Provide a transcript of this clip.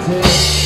I did.